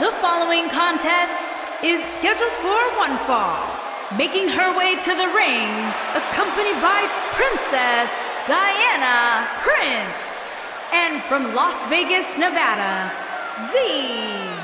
The following contest is scheduled for one fall. Making her way to the ring, accompanied by Princess Diana Prince. And from Las Vegas, Nevada, Z.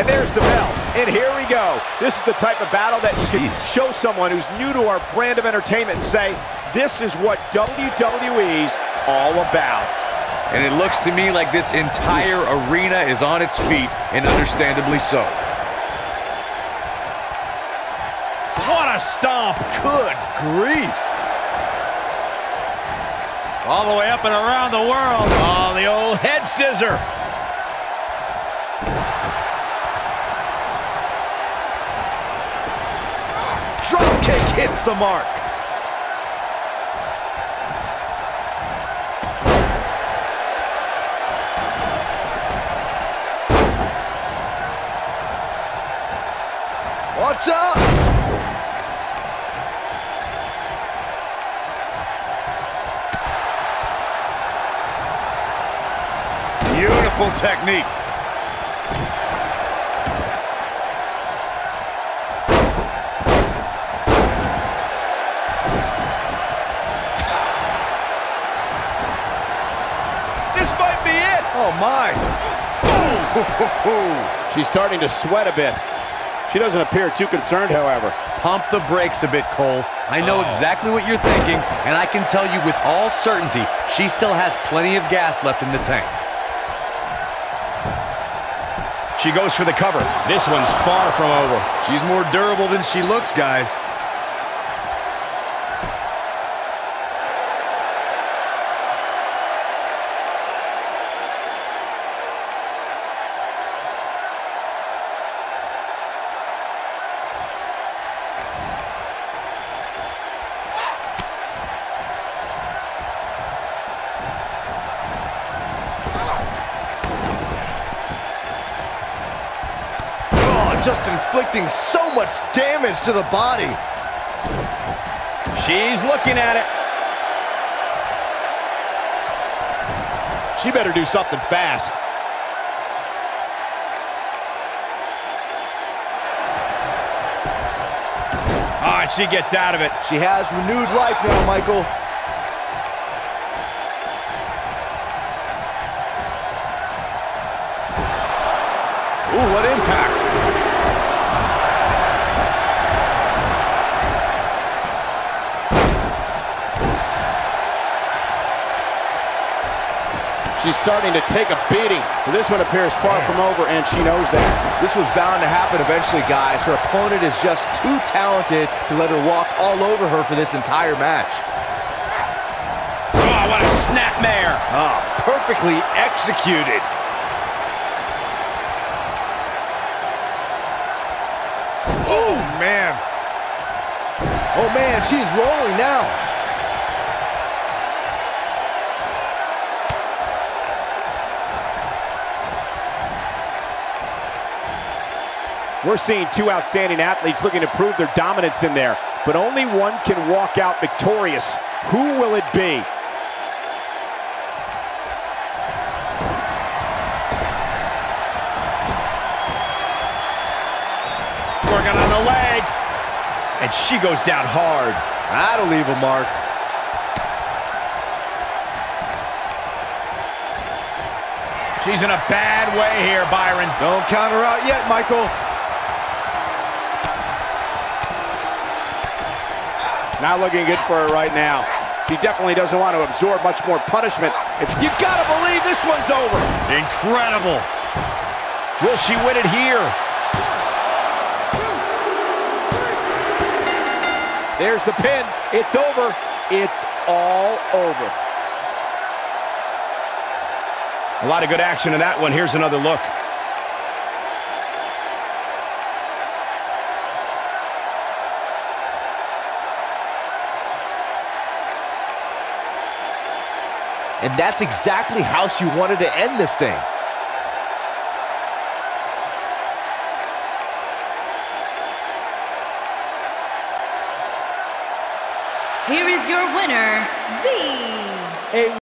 And there's the bell. And here we go. This is the type of battle that you can show someone who's new to our brand of entertainment and say, this is what WWE's all about. And it looks to me like this entire arena is on its feet, and understandably so. What a stomp. Good grief. All the way up and around the world. Oh, the old head scissor. Kick hits the mark. Watch out! Beautiful technique. Oh, my. She's starting to sweat a bit. She doesn't appear too concerned, however. Pump the brakes a bit, Cole. I know oh. exactly what you're thinking, and I can tell you with all certainty, she still has plenty of gas left in the tank. She goes for the cover. This one's far from over. She's more durable than she looks, guys. Just inflicting so much damage to the body. She's looking at it. She better do something fast. All right, she gets out of it. She has renewed life now, Michael. Ooh, what impact. She's starting to take a beating. This one appears far from over, and she knows that. This was bound to happen eventually, guys. Her opponent is just too talented to let her walk all over her for this entire match. Oh, what a snapmare. Oh, perfectly executed. Oh, man. Oh, man, she's rolling now. We're seeing two outstanding athletes looking to prove their dominance in there, but only one can walk out victorious. Who will it be? Working on the leg. And she goes down hard. That'll leave a mark. She's in a bad way here, Byron. Don't count her out yet, Michael. Not looking good for her right now. She definitely doesn't want to absorb much more punishment. It's, you gotta believe this one's over. Incredible. Will she win it here? There's the pin. It's over. It's all over. A lot of good action in that one. Here's another look. And that's exactly how she wanted to end this thing. Here is your winner, Z. A